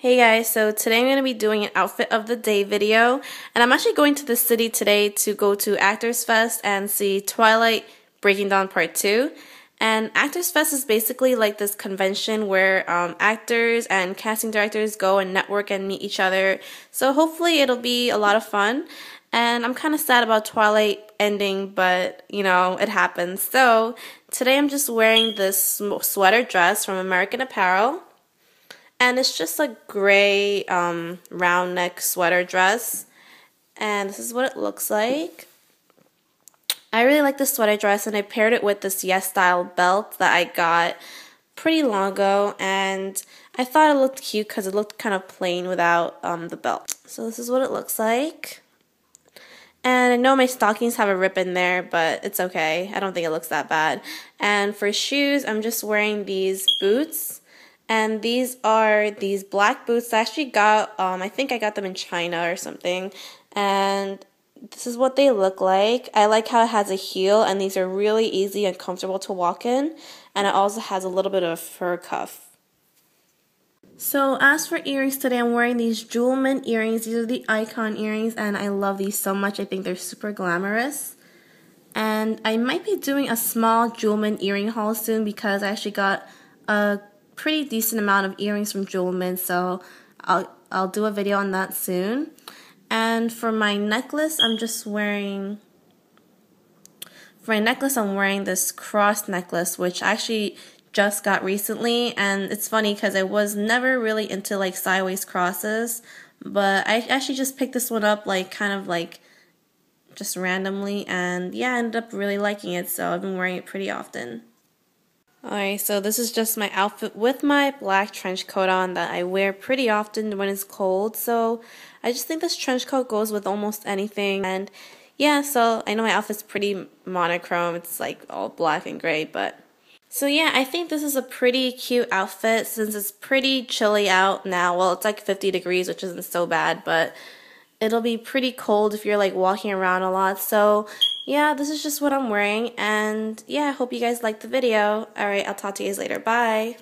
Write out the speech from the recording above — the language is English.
Hey guys, so today I'm going to be doing an outfit of the day video and I'm actually going to the city today to go to Actors Fest and see Twilight Breaking Dawn Part 2 and Actors Fest is basically like this convention where um, actors and casting directors go and network and meet each other. So hopefully it'll be a lot of fun. And I'm kind of sad about Twilight ending but you know it happens. So today I'm just wearing this sweater dress from American Apparel and it's just a gray um, round neck sweater dress. And this is what it looks like. I really like this sweater dress and I paired it with this Yes Style belt that I got pretty long ago. And I thought it looked cute because it looked kind of plain without um, the belt. So this is what it looks like. And I know my stockings have a rip in there, but it's okay. I don't think it looks that bad. And for shoes, I'm just wearing these boots and these are these black boots I actually got um I think I got them in China or something and this is what they look like. I like how it has a heel and these are really easy and comfortable to walk in and it also has a little bit of fur cuff. So as for earrings today I'm wearing these Jewel Mint earrings. These are the icon earrings and I love these so much. I think they're super glamorous. And I might be doing a small Jewel Mint earring haul soon because I actually got a pretty decent amount of earrings from Jewel Mint, so I'll I'll do a video on that soon. And for my necklace, I'm just wearing for my necklace, I'm wearing this cross necklace, which I actually just got recently, and it's funny because I was never really into like sideways crosses, but I actually just picked this one up like kind of like just randomly, and yeah, I ended up really liking it, so I've been wearing it pretty often. Alright, so this is just my outfit with my black trench coat on that I wear pretty often when it's cold. So I just think this trench coat goes with almost anything. And yeah, so I know my outfit's pretty monochrome. It's like all black and gray, but so yeah, I think this is a pretty cute outfit since it's pretty chilly out now. Well, it's like 50 degrees, which isn't so bad, but it'll be pretty cold if you're like walking around a lot. So yeah, this is just what I'm wearing. And yeah, I hope you guys liked the video. Alright, I'll talk to you guys later. Bye.